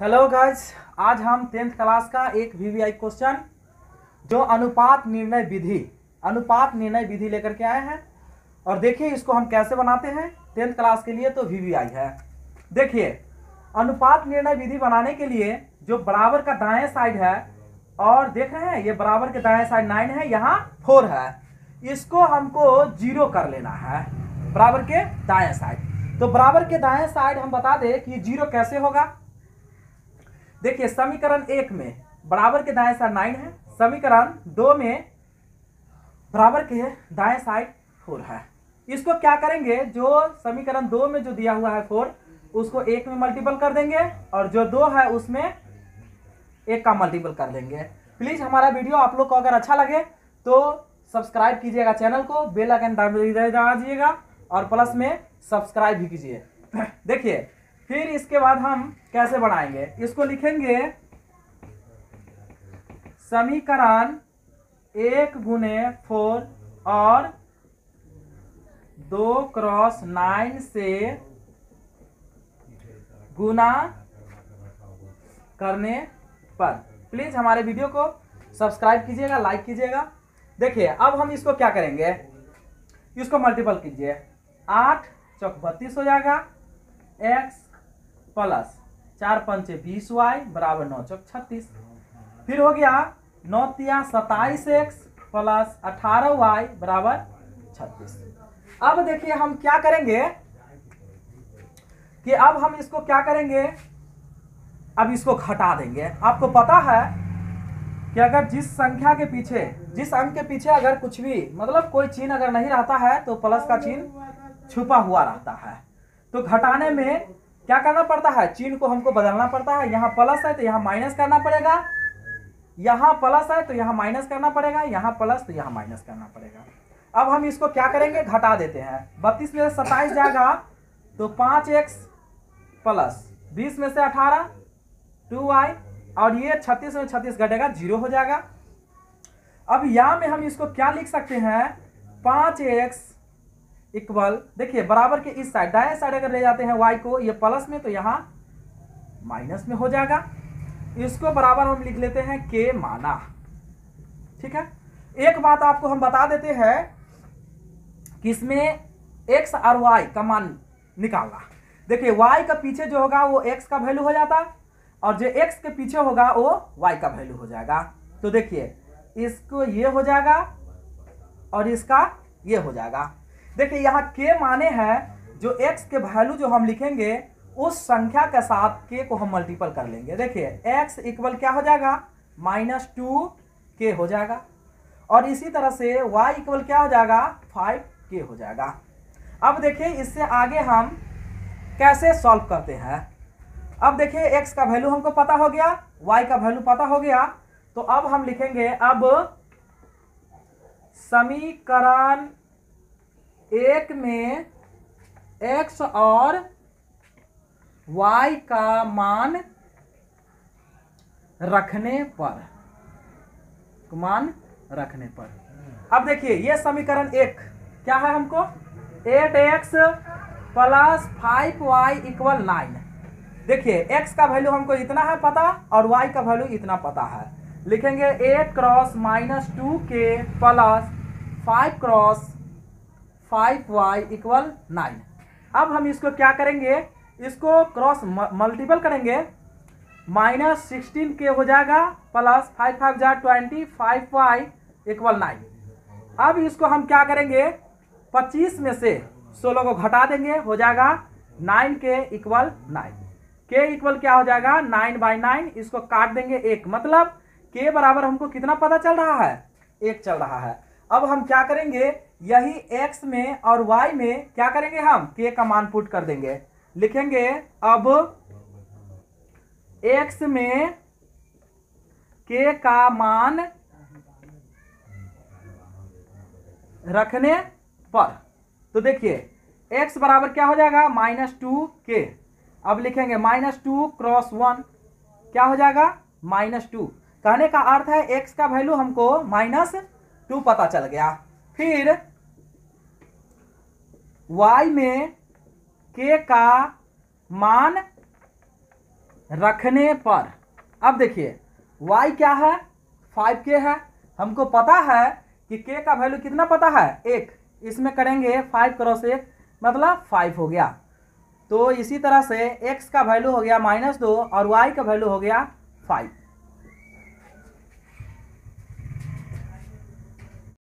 Hello guys आज हम tenth class का एक वीवीआई क्वेश्चन जो अनुपात निर्णय विधि, अनुपात निर्णय विधि लेकर के आए हैं। और देखिए इसको हम कैसे बनाते हैं। टेंथ क्लास के लिए तो वीवीआई है। देखिए, अनुपात निर्णय विधि बनाने के लिए जो बराबर का दाएँ साइड है, और देख रहे हैं, ये बराबर के दाएँ साइड नाइन है, यहाँ फोर है। इसको हमको ज़ीरो कर लेना है, बराबर के दाएँ साइड तो बराबर के दाएँ साइड हम बता दें कि ज़ीरो कैसे होगा। देखिए समीकरण एक में बराबर के दाएँ साइड नाइन है समीकरण दो में बराबर के दाएँ साइड फोर है इसको क्या करेंगे जो समीकरण दो में जो दिया हुआ है फोर उसको एक में मल्टीपल कर देंगे और जो दो है उसमें एक का मल्टीपल कर देंगे प्लीज़ हमारा वीडियो आप लोग को अगर अच्छा लगे तो सब्सक्राइब कीजिएगा चैनल को बेल आइकन दबाइएगा और प्लस में सब्सक्राइब भी कीजिए देखिए फिर इसके बाद हम कैसे बनाएँगे इसको लिखेंगे समीकरण एक गुने फोर और दो क्रॉस नाइन से गुना करने पर। प्लीज़ हमारे वीडियो को सब्सक्राइब कीजिएगा, लाइक कीजिएगा। देखिए, अब हम इसको क्या करेंगे? इसको मल्टीपल कीजिए। आठ चौक बत्तीस हो जाएगा। एक्स प्लस चार पंचे बीस वाई बराबर नौ चौक छत्तीस। फिर हो गया नौ तिया सताइस एक्स प्लस अठारह वाई बराबर छत्तीस। अब देखिए हम क्या करेंगे कि अब हम इसको क्या करेंगे? अब इसको घटा देंगे। आपको पता है कि अगर जिस संख्या के पीछे, जिस अंक के पीछे अगर कुछ भी मतलब कोई चिन्ह अगर नहीं रहता है तो प्लस का चिन्ह छुपा हुआ रहता है। तो घटाने में क्या करना पड़ता है? चिन्ह को हमको बदलना पड़ता है। यहाँ प्लस है तो यहाँ माइनस करना पड़ेगा। यहाँ प्लस है तो यहाँ माइनस करना पड़ेगा। यहाँ प्लस तो यहाँ माइनस करना पड़ेगा। अब हम इसको क्या करेंगे? घटा देते हैं। बत्तीस में से सत्ताईस जाएगा तो पाँच एक्स प्लस बीस में से अठारह टू वाई और ये छत्तीस में छत्तीस घटेगा, ज़ीरो हो जाएगा। अब यहाँ में हम इसको क्या लिख सकते हैं? पाँच एक्स इक्वल, देखिए, बराबर के इस साइड दाएँ साइड अगर ले जाते हैं वाई को, ये प्लस में तो यहाँ माइनस में हो जाएगा। इसको बराबर हम लिख लेते हैं के माना। ठीक है? एक बात आपको हम बता देते हैं कि इसमें एक्स और वाई का मान निकालना। देखिए वाई का पीछे जो होगा, वो एक्स का वैल्यू हो जाता, और जो एक्स के पीछे होगा, वो वाई का वैल्यू हो जाएगा। तो देखिए, इसको ये हो जाएगा, और इसका ये हो जाएगा। देखिए, यहाँ के माने हैं जो एक्स के वैल्यू जो हम लिखेंगे, उस संख्या के साथ के को हम मल्टीपल कर लेंगे। देखिए एक्स इक्वल क्या हो जाएगा? माइनस टू के हो जाएगा। और इसी तरह से वाई इक्वल क्या हो जाएगा? फाइव के हो जाएगा। अब देखिए, इससे आगे हम कैसे सॉल्व करते हैं? अब देखिए एक्स का वैल्यू हमको पता हो गया वाई का वैल्यू पता हो गया तो अब हम लिखेंगे, अब समीकरण एक में एक्स और y का मान रखने पर मान रखने पर। अब देखिए यह समीकरण एक, क्या है हमको? Eight x plus five y equal nine देखिए, x का वैल्यू हमको इतना है पता और y का वैल्यू इतना पता है। लिखेंगे एट क्रॉस माइनस टू के plus five cross five y equal nine अब हम इसको क्या करेंगे? इसको क्रॉस मल्टीपल करेंगे। माइनस सिक्सटीन के हो जाएगा प्लस फाइव फाइव जा twenty five y equal nine अब इसको हम क्या करेंगे? पच्चीस में से सोलह को घटा देंगे, हो जाएगा नाइन के इक्वल नाइन के इक्वल क्या हो जाएगा? नाइन बाई नाइन इसको काट देंगे एक. मतलब के बराबर हमको कितना पता चल रहा है? एक चल रहा है. अब हम क्या करेंगे? यही x में और y में क्या करेंगे हम? K का मान पुट कर देंगे। लिखेंगे अब x में k का मान रखने पर। तो देखिए, x बराबर क्या हो जाएगा? माइनस टू के अब लिखेंगे माइनस टू क्रॉस वन। क्या हो जाएगा? Minus two. कहने का अर्थ है x का वैल्यू हमको माइनस टू पता चल गया। फिर y में k का मान रखने पर, अब देखिए y क्या है? फाइव के है। हमको पता है कि k का वैल्यू कितना पता है? एक। इसमें करेंगे फाइव क्रॉस एक मतलब फाइव हो गया। तो इसी तरह से x का वैल्यू हो गया माइनस दो और y का वैल्यू हो गया फाइव।